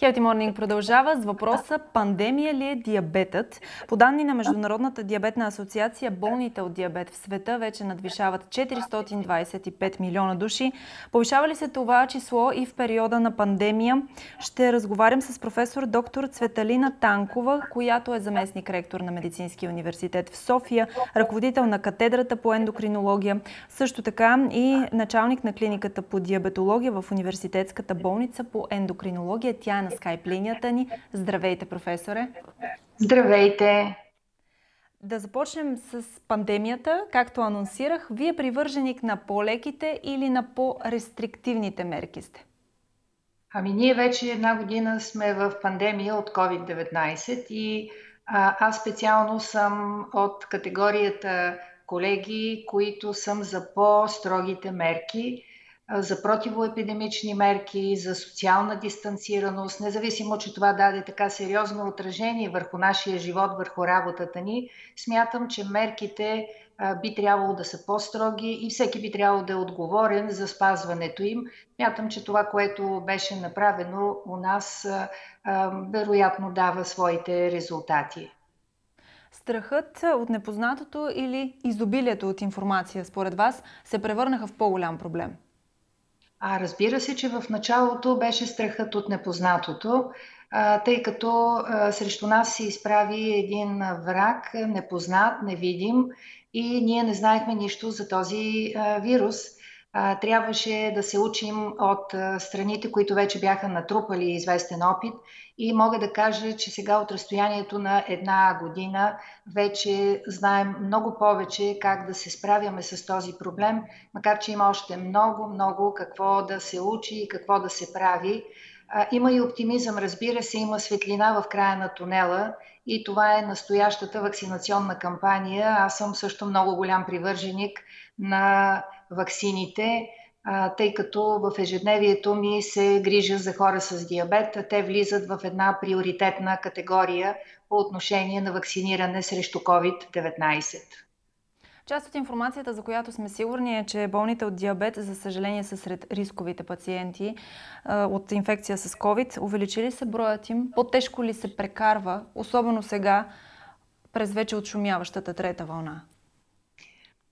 Healthy Morning продължава с въпроса пандемия ли е диабетът? По данни на Международната диабетна асоциация, болните от диабет в света вече надвишават 425 милиона души. Повишава ли се това число и в периода на пандемия? Ще разговарям с професор доктор Цветалина Танкова, която е заместник ректор на Медицинския университет в София, ръководител на катедрата по ендокринология, също така и началник на клиниката по диабетология в университетската болница по ендокринология. Тя е на скайп линията ни. Здравейте, професоре! Здравейте! Да започнем с пандемията. Както анонсирах, вие привърженик на по-леките или на по-рестриктивните мерки сте? Ами ние вече една година сме в пандемия от COVID-19 и а, аз специално съм от категорията колеги, които съм за по-строгите мерки за противоепидемични мерки, за социална дистанцираност, независимо, че това даде така сериозно отражение върху нашия живот, върху работата ни, смятам, че мерките би трябвало да са по-строги и всеки би трябвало да е отговорен за спазването им. Смятам, че това, което беше направено у нас, вероятно дава своите резултати. Страхът от непознатото или изобилието от информация, според вас, се превърнаха в по-голям проблем? А разбира се, че в началото беше страхът от непознатото, тъй като срещу нас се изправи един враг, непознат, невидим и ние не знаехме нищо за този вирус трябваше да се учим от страните, които вече бяха натрупали известен опит и мога да кажа, че сега от разстоянието на една година вече знаем много повече как да се справяме с този проблем, макар че има още много, много какво да се учи и какво да се прави. Има и оптимизъм, разбира се, има светлина в края на тунела и това е настоящата вакцинационна кампания. Аз съм също много голям привърженик на ваксините, тъй като в ежедневието ми се грижа за хора с диабет. Те влизат в една приоритетна категория по отношение на вакциниране срещу COVID-19. Част от информацията, за която сме сигурни е, че болните от диабет, за съжаление, са сред рисковите пациенти от инфекция с COVID. Увеличи ли се броят им? По-тежко ли се прекарва, особено сега, през вече отшумяващата трета вълна?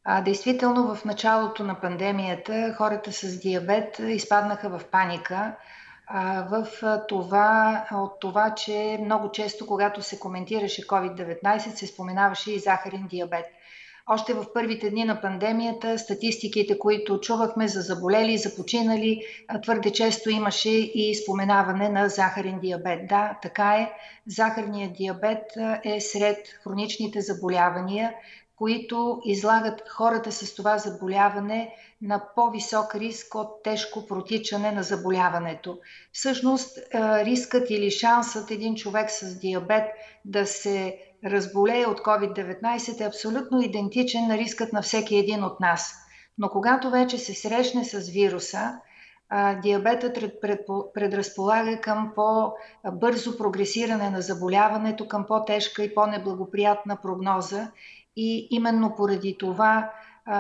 А, действително в началото на пандемията хората с диабет изпаднаха в паника а, в това, от това, че много често, когато се коментираше COVID-19, се споменаваше и захарен диабет. Още в първите дни на пандемията статистиките, които чувахме за заболели, за починали, твърде често имаше и споменаване на захарен диабет. Да, така е. Захарният диабет е сред хроничните заболявания, които излагат хората с това заболяване на по-висок риск от тежко протичане на заболяването. Всъщност, рискът или шансът един човек с диабет да се разболее от COVID-19 е абсолютно идентичен на рискът на всеки един от нас. Но когато вече се срещне с вируса, диабетът предразполага към по-бързо прогресиране на заболяването, към по-тежка и по-неблагоприятна прогноза и именно поради това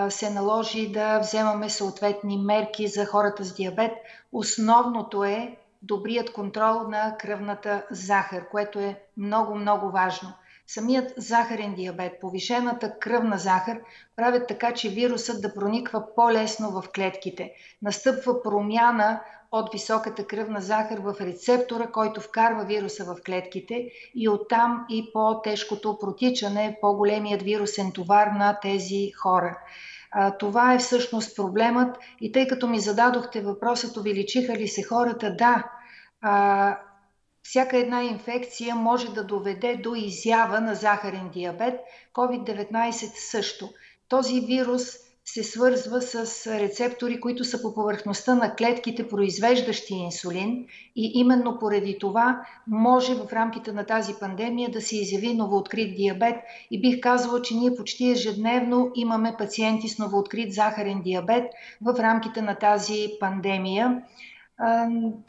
се наложи да вземаме съответни мерки за хората с диабет. Основното е добрият контрол на кръвната захар, което е много, много важно. Самият захарен диабет, повишената кръвна захар правят така, че вирусът да прониква по-лесно в клетките. Настъпва промяна от високата кръвна захар в рецептора, който вкарва вируса в клетките и оттам и по-тежкото протичане, по-големият вирусен товар на тези хора. А, това е всъщност проблемът и тъй като ми зададохте въпросът, увеличиха ли се хората, да, а, всяка една инфекция може да доведе до изява на захарен диабет, COVID-19 също. Този вирус се свързва с рецептори, които са по повърхността на клетките, произвеждащи инсулин и именно поради това може в рамките на тази пандемия да се изяви новооткрит диабет и бих казала, че ние почти ежедневно имаме пациенти с новооткрит захарен диабет в рамките на тази пандемия.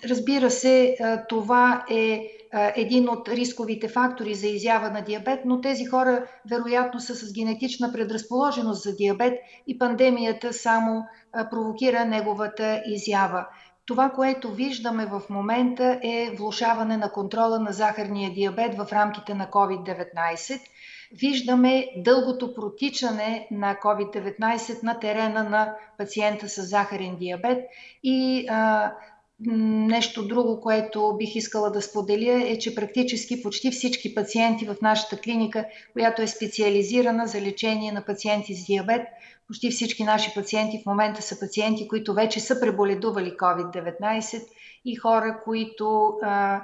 Разбира се, това е един от рисковите фактори за изява на диабет, но тези хора вероятно са с генетична предразположеност за диабет и пандемията само провокира неговата изява. това, което виждаме в момента е влушаване на контрола на захарния диабет в рамките на COVID-19. Виждаме дългото протичане на COVID-19 на терена на пациента с захарен диабет и а, Нещо друго, което бих искала да споделя е, че практически почти всички пациенти в нашата клиника, която е специализирана за лечение на пациенти с диабет, почти всички наши пациенти в момента са пациенти, които вече са преболедували COVID-19 и хора, които а,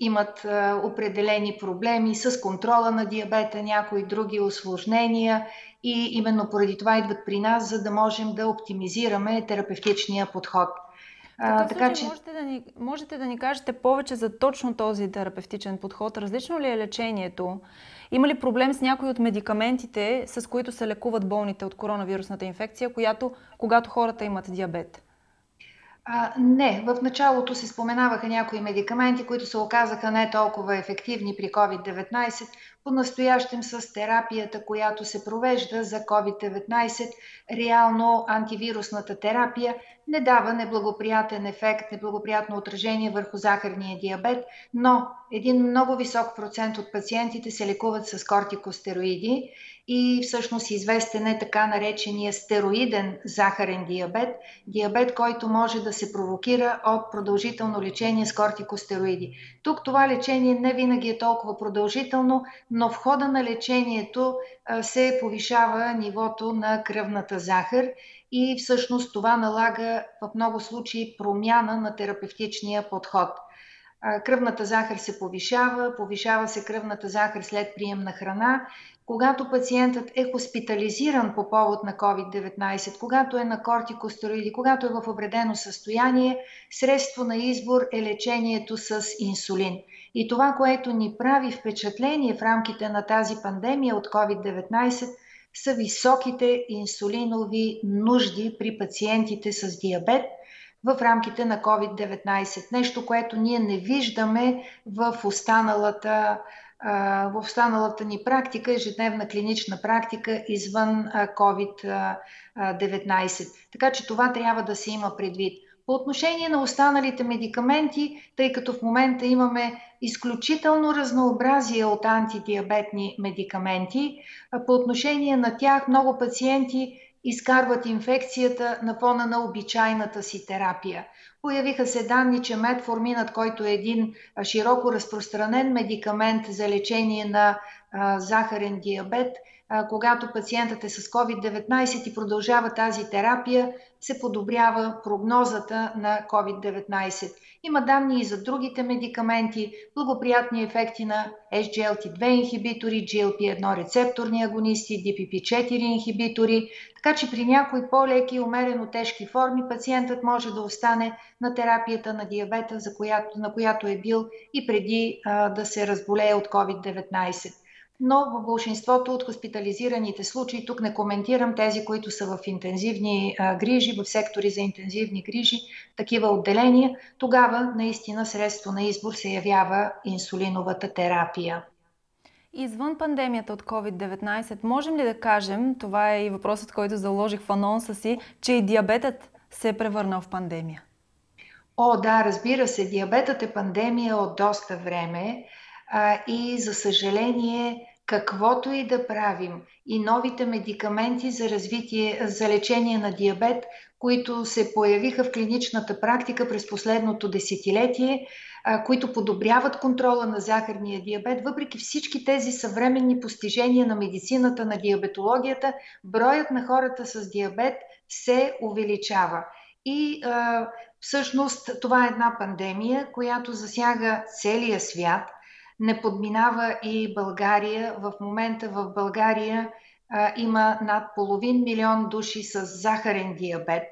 имат а, определени проблеми с контрола на диабета, някои други осложнения и именно поради това идват при нас, за да можем да оптимизираме терапевтичния подход. А, така случай, че... можете, да ни, можете да ни кажете повече за точно този терапевтичен подход. Различно ли е лечението? Има ли проблем с някои от медикаментите, с които се лекуват болните от коронавирусната инфекция, която, когато хората имат диабет? А, не, в началото се споменаваха някои медикаменти, които се оказаха не толкова ефективни при COVID-19, по-настоящем с терапията, която се провежда за COVID-19, реално антивирусната терапия не дава неблагоприятен ефект, неблагоприятно отражение върху захарния диабет, но един много висок процент от пациентите се лекуват с кортикостероиди и всъщност известен е така наречения стероиден захарен диабет, диабет, който може да се провокира от продължително лечение с кортикостероиди. Тук това лечение не винаги е толкова продължително, но в хода на лечението се повишава нивото на кръвната захар и всъщност това налага в много случаи промяна на терапевтичния подход. Кръвната захар се повишава, повишава се кръвната захар след прием на храна. Когато пациентът е хоспитализиран по повод на COVID-19, когато е на кортикостероиди, когато е в обредено състояние, средство на избор е лечението с инсулин. И това, което ни прави впечатление в рамките на тази пандемия от COVID-19, са високите инсулинови нужди при пациентите с диабет в рамките на COVID-19. Нещо, което ние не виждаме в останалата, в останалата ни практика, ежедневна клинична практика извън COVID-19. Така че това трябва да се има предвид. По отношение на останалите медикаменти, тъй като в момента имаме изключително разнообразие от антидиабетни медикаменти, по отношение на тях много пациенти изкарват инфекцията на фона на обичайната си терапия. Появиха се данни, че метформинът, който е един широко разпространен медикамент за лечение на захарен диабет, когато пациентът е с COVID-19 и продължава тази терапия, се подобрява прогнозата на COVID-19. Има данни и за другите медикаменти, благоприятни ефекти на SGLT2 инхибитори, GLP-1 рецепторни агонисти, DPP-4 инхибитори, така че при някои по-леки и умерено тежки форми пациентът може да остане на терапията на диабета, за която, на която е бил и преди а, да се разболее от COVID-19 но в большинството от хоспитализираните случаи, тук не коментирам тези, които са в интензивни а, грижи, в сектори за интензивни грижи, такива отделения, тогава наистина средство на избор се явява инсулиновата терапия. Извън пандемията от COVID-19, можем ли да кажем, това е и въпросът, който заложих в анонса си, че и диабетът се е превърнал в пандемия? О, да, разбира се, диабетът е пандемия от доста време а, и за съжаление каквото и да правим и новите медикаменти за развитие, за лечение на диабет, които се появиха в клиничната практика през последното десетилетие, които подобряват контрола на захарния диабет, въпреки всички тези съвременни постижения на медицината, на диабетологията, броят на хората с диабет се увеличава. И всъщност това е една пандемия, която засяга целия свят – не подминава и България. В момента в България а, има над половин милион души с захарен диабет,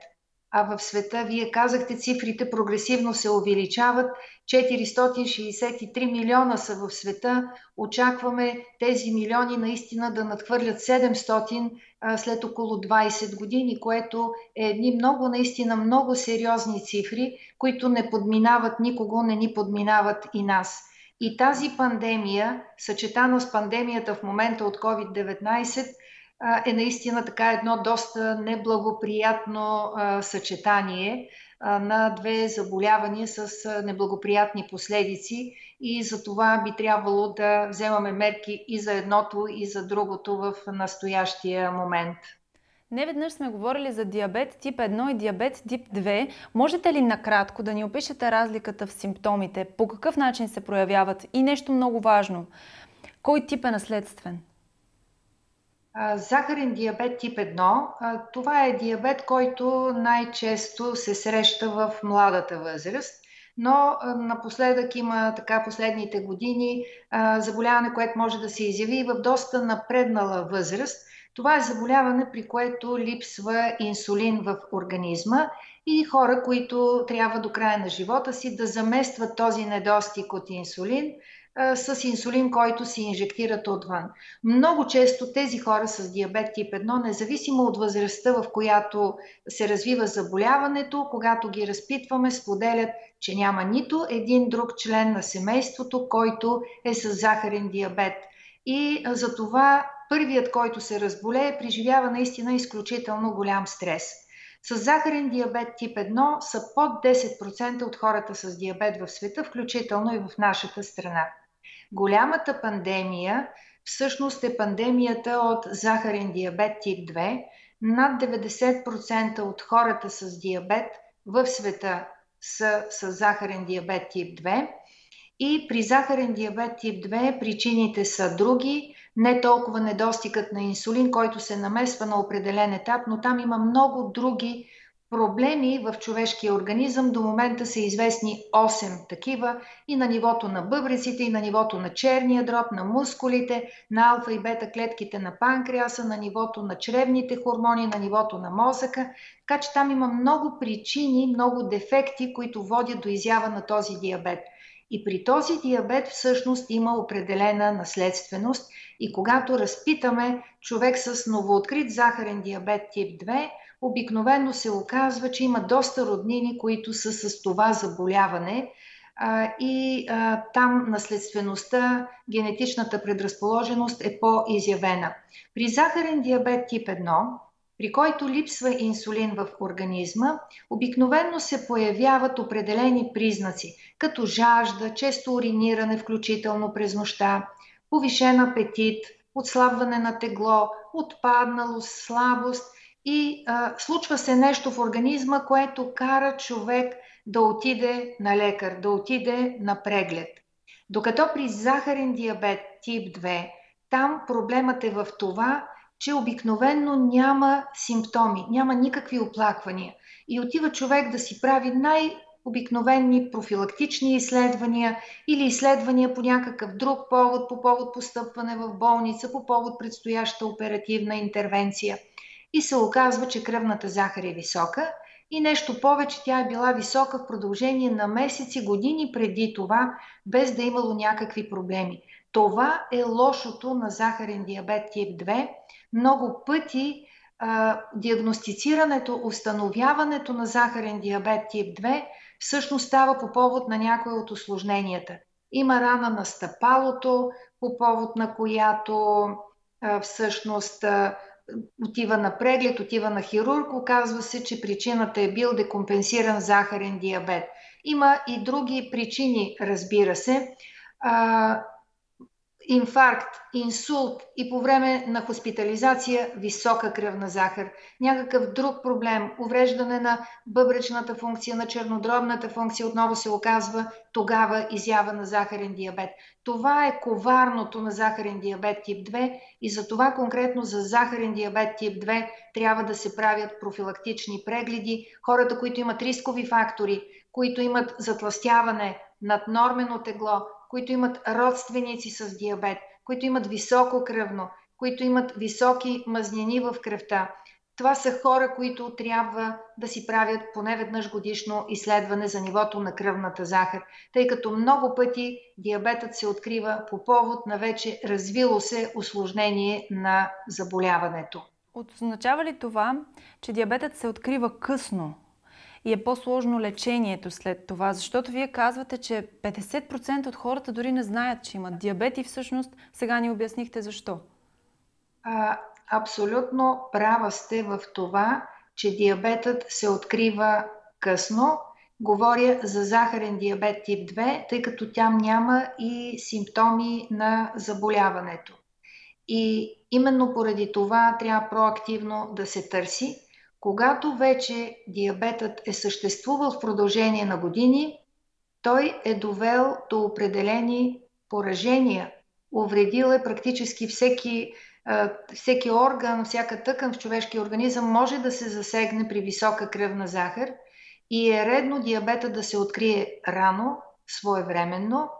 а в света, вие казахте, цифрите прогресивно се увеличават. 463 милиона са в света. Очакваме тези милиони наистина да надхвърлят 700 а, след около 20 години, което е едни много, наистина много сериозни цифри, които не подминават никого, не ни подминават и нас. И тази пандемия, съчетана с пандемията в момента от COVID-19, е наистина така едно доста неблагоприятно съчетание на две заболявания с неблагоприятни последици и за това би трябвало да вземаме мерки и за едното, и за другото в настоящия момент. Не веднъж сме говорили за диабет тип 1 и диабет тип 2. Можете ли накратко да ни опишете разликата в симптомите? По какъв начин се проявяват? И нещо много важно. Кой тип е наследствен? Захарен диабет тип 1, това е диабет, който най-често се среща в младата възраст, но напоследък има така последните години заболяване, което може да се изяви в доста напреднала възраст. Това е заболяване, при което липсва инсулин в организма и хора, които трябва до края на живота си да заместват този недостиг от инсулин с инсулин, който се инжектират отвън. Много често тези хора с диабет тип 1, независимо от възрастта, в която се развива заболяването, когато ги разпитваме, споделят, че няма нито един друг член на семейството, който е с захарен диабет. И за това първият, който се разболее, преживява наистина изключително голям стрес. С захарен диабет тип 1 са под 10% от хората с диабет в света, включително и в нашата страна. Голямата пандемия всъщност е пандемията от захарен диабет тип 2. Над 90% от хората с диабет в света са с захарен диабет тип 2. И при захарен диабет тип 2 причините са други, не толкова недостигът на инсулин, който се намесва на определен етап, но там има много други проблеми в човешкия организъм. До момента са известни 8 такива и на нивото на бъбреците, и на нивото на черния дроб, на мускулите, на алфа и бета клетките на панкреаса, на нивото на чревните хормони, на нивото на мозъка. Така че там има много причини, много дефекти, които водят до изява на този диабет. И при този диабет всъщност има определена наследственост и когато разпитаме човек с новооткрит захарен диабет тип 2, обикновено се оказва, че има доста роднини, които са с това заболяване и там наследствеността, генетичната предразположеност е по-изявена. При захарен диабет тип 1, при който липсва инсулин в организма, обикновено се появяват определени признаци, като жажда, често уриниране, включително през нощта, повишен апетит, отслабване на тегло, отпадналост, слабост и а, случва се нещо в организма, което кара човек да отиде на лекар, да отиде на преглед. Докато при захарен диабет тип 2, там проблемът е в това, че обикновенно няма симптоми, няма никакви оплаквания. И отива човек да си прави най- обикновени профилактични изследвания или изследвания по някакъв друг повод, по повод постъпване в болница, по повод предстояща оперативна интервенция. И се оказва, че кръвната захар е висока и нещо повече, тя е била висока в продължение на месеци, години преди това, без да е имало някакви проблеми. Това е лошото на захарен диабет тип 2. Много пъти а, диагностицирането, установяването на захарен диабет тип 2 всъщност става по повод на някои от осложненията. Има рана на стъпалото, по повод на която а, всъщност а, отива на преглед, отива на хирург, оказва се, че причината е бил декомпенсиран захарен диабет. Има и други причини, разбира се. А, инфаркт, инсулт и по време на хоспитализация висока кръвна захар, някакъв друг проблем, увреждане на бъбречната функция, на чернодробната функция, отново се оказва тогава изява на захарен диабет. Това е коварното на захарен диабет тип 2 и за това конкретно за захарен диабет тип 2 трябва да се правят профилактични прегледи. Хората, които имат рискови фактори, които имат затластяване, наднормено тегло, които имат родственици с диабет, които имат високо кръвно, които имат високи мазнини в кръвта. Това са хора, които трябва да си правят поне веднъж годишно изследване за нивото на кръвната захар, тъй като много пъти диабетът се открива по повод на вече развило се осложнение на заболяването. Означава ли това, че диабетът се открива късно? И е по-сложно лечението след това, защото вие казвате, че 50% от хората дори не знаят, че имат диабет и всъщност сега ни обяснихте защо. А, абсолютно права сте в това, че диабетът се открива късно. Говоря за захарен диабет тип 2, тъй като тя няма и симптоми на заболяването. И именно поради това трябва проактивно да се търси. Когато вече диабетът е съществувал в продължение на години, той е довел до определени поражения. Увредил е практически всеки, всеки орган, всяка тъкан в човешкия организъм може да се засегне при висока кръвна захар и е редно диабета да се открие рано, своевременно,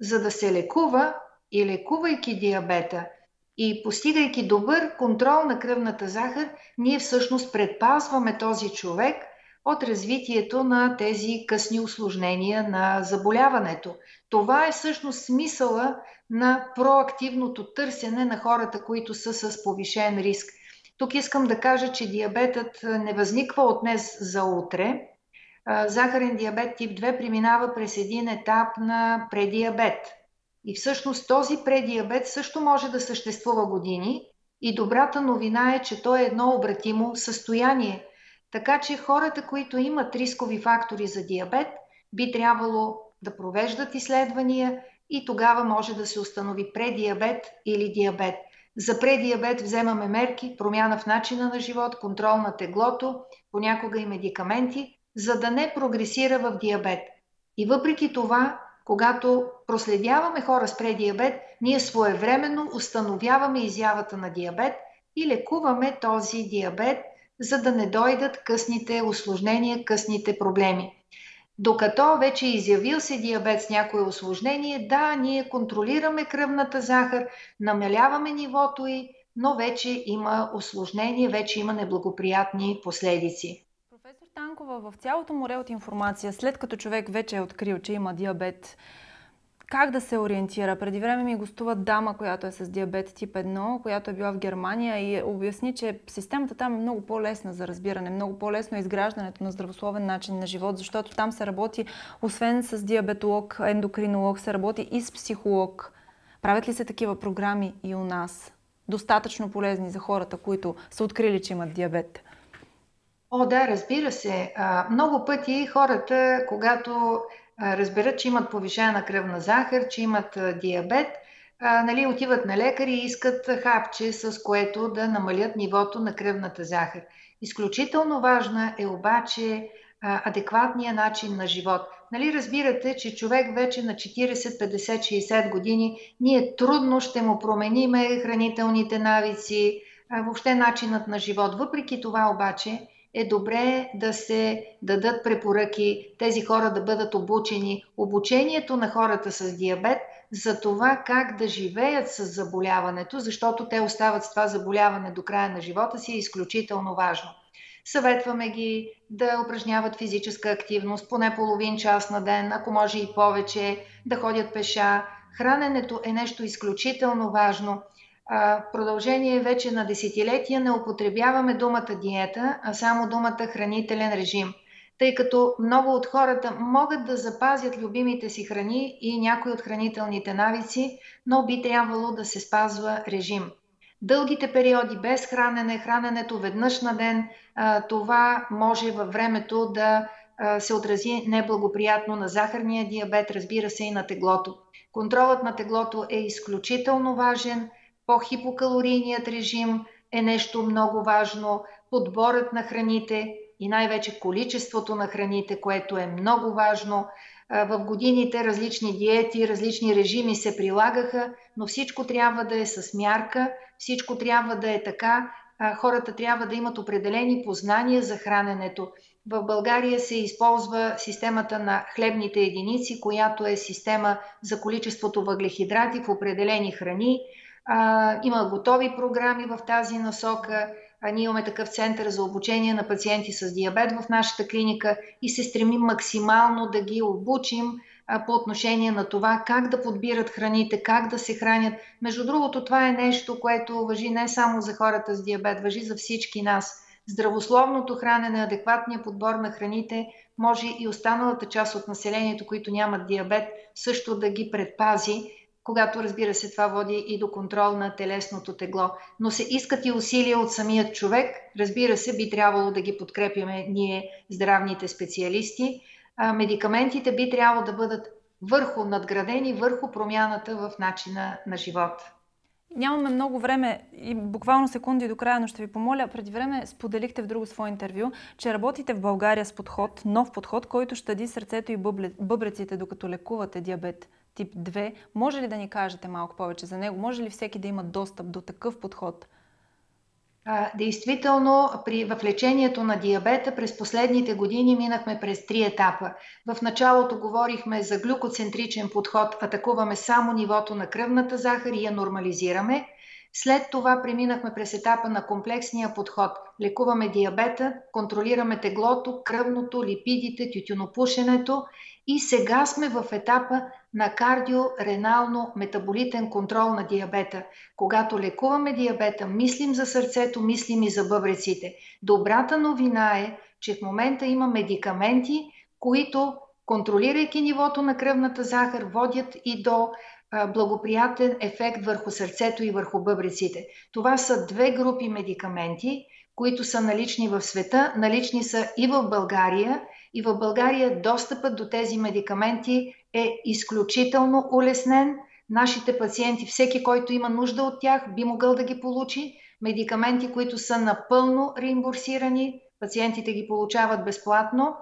за да се лекува и лекувайки диабета и постигайки добър контрол на кръвната захар, ние всъщност предпазваме този човек – от развитието на тези късни осложнения на заболяването. Това е всъщност смисъла на проактивното търсене на хората, които са с повишен риск. Тук искам да кажа, че диабетът не възниква от днес за утре. Захарен диабет тип 2 преминава през един етап на предиабет. И всъщност този предиабет също може да съществува години. И добрата новина е, че то е едно обратимо състояние – така че хората, които имат рискови фактори за диабет, би трябвало да провеждат изследвания и тогава може да се установи предиабет или диабет. За предиабет вземаме мерки, промяна в начина на живот, контрол на теглото, понякога и медикаменти, за да не прогресира в диабет. И въпреки това, когато проследяваме хора с предиабет, ние своевременно установяваме изявата на диабет и лекуваме този диабет – за да не дойдат късните осложнения, късните проблеми. Докато вече е изявил се диабет с някое осложнение, да, ние контролираме кръвната захар, намаляваме нивото й, но вече има осложнение, вече има неблагоприятни последици. Професор Танкова, в цялото море от информация, след като човек вече е открил, че има диабет, как да се ориентира. Преди време ми гостува дама, която е с диабет тип 1, която е била в Германия и обясни, че системата там е много по-лесна за разбиране, много по-лесно е изграждането на здравословен начин на живот, защото там се работи, освен с диабетолог, ендокринолог, се работи и с психолог. Правят ли се такива програми и у нас? Достатъчно полезни за хората, които са открили, че имат диабет. О, да, разбира се. много пъти хората, когато разберат, че имат повишена кръвна захар, че имат диабет, нали, отиват на лекар и искат хапче, с което да намалят нивото на кръвната захар. Изключително важна е обаче адекватния начин на живот. Нали разбирате, че човек вече на 40, 50, 60 години, ние трудно ще му промениме хранителните навици, въобще начинът на живот. Въпреки това обаче, е добре да се дадат препоръки, тези хора да бъдат обучени. Обучението на хората с диабет за това как да живеят с заболяването, защото те остават с това заболяване до края на живота си е изключително важно. Съветваме ги да упражняват физическа активност поне половин час на ден, ако може и повече, да ходят пеша. Храненето е нещо изключително важно – в продължение вече на десетилетия не употребяваме думата диета, а само думата хранителен режим, тъй като много от хората могат да запазят любимите си храни и някои от хранителните навици, но би трябвало да се спазва режим. Дългите периоди без хранене, храненето веднъж на ден, това може във времето да се отрази неблагоприятно на захарния диабет, разбира се и на теглото. Контролът на теглото е изключително важен – по-хипокалорийният режим е нещо много важно, подборът на храните и най-вече количеството на храните, което е много важно. В годините различни диети, различни режими се прилагаха, но всичко трябва да е с мярка, всичко трябва да е така. Хората трябва да имат определени познания за храненето. В България се използва системата на хлебните единици, която е система за количеството въглехидрати в определени храни. А, има готови програми в тази насока. А, ние имаме такъв център за обучение на пациенти с диабет в нашата клиника и се стремим максимално да ги обучим а, по отношение на това как да подбират храните, как да се хранят. Между другото, това е нещо, което въжи не само за хората с диабет, въжи за всички нас. Здравословното хранене, адекватния подбор на храните може и останалата част от населението, които нямат диабет, също да ги предпази когато разбира се това води и до контрол на телесното тегло. Но се искат и усилия от самият човек. Разбира се, би трябвало да ги подкрепяме ние, здравните специалисти. А, медикаментите би трябвало да бъдат върху надградени, върху промяната в начина на живот. Нямаме много време и буквално секунди до края, но ще ви помоля. Преди време споделихте в друго свое интервю, че работите в България с подход, нов подход, който щади сърцето и бъбреците, докато лекувате диабет тип 2. Може ли да ни кажете малко повече за него? Може ли всеки да има достъп до такъв подход? А, действително, при, в лечението на диабета през последните години минахме през три етапа. В началото говорихме за глюкоцентричен подход, атакуваме само нивото на кръвната захар и я нормализираме. След това преминахме през етапа на комплексния подход. Лекуваме диабета, контролираме теглото, кръвното, липидите, тютюнопушенето и сега сме в етапа на кардиоренално-метаболитен контрол на диабета. Когато лекуваме диабета, мислим за сърцето, мислим и за бъбреците. Добрата новина е, че в момента има медикаменти, които, контролирайки нивото на кръвната захар, водят и до благоприятен ефект върху сърцето и върху бъбреците. Това са две групи медикаменти, които са налични в света, налични са и в България. И в България достъпът до тези медикаменти е изключително улеснен. Нашите пациенти, всеки, който има нужда от тях, би могъл да ги получи. Медикаменти, които са напълно реимбурсирани, пациентите ги получават безплатно.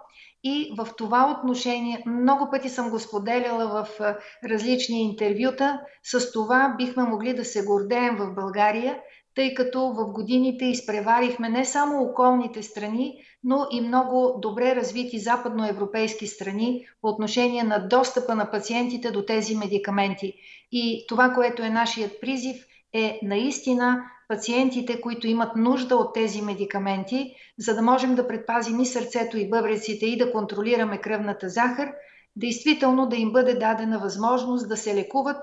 И в това отношение, много пъти съм го споделяла в различни интервюта, с това бихме могли да се гордеем в България, тъй като в годините изпреварихме не само околните страни, но и много добре развити западноевропейски страни по отношение на достъпа на пациентите до тези медикаменти. И това, което е нашият призив, е наистина пациентите, които имат нужда от тези медикаменти, за да можем да предпазим и сърцето и бъбреците и да контролираме кръвната захар, действително да им бъде дадена възможност да се лекуват.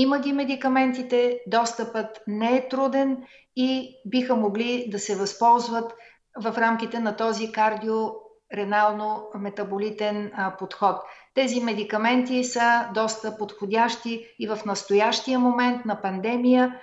Има ги медикаментите, достъпът не е труден и биха могли да се възползват в рамките на този кардиоренално-метаболитен подход. Тези медикаменти са доста подходящи и в настоящия момент на пандемия,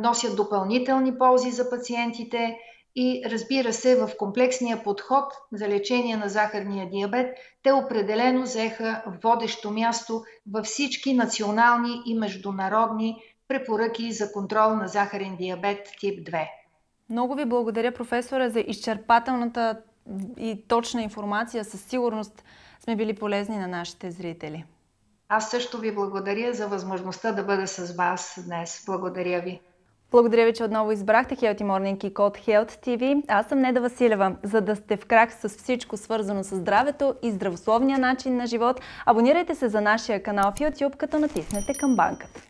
носят допълнителни ползи за пациентите и разбира се, в комплексния подход за лечение на захарния диабет, те определено взеха водещо място във всички национални и международни препоръки за контрол на захарен диабет тип 2. Много ви благодаря, професора, за изчерпателната и точна информация. Със сигурност сме били полезни на нашите зрители. Аз също ви благодаря за възможността да бъда с вас днес. Благодаря ви. Благодаря ви, че отново избрахте Healthy Morning и код Health TV. Аз съм Неда Василева. За да сте в крак с всичко свързано с здравето и здравословния начин на живот, абонирайте се за нашия канал в YouTube, като натиснете камбанката.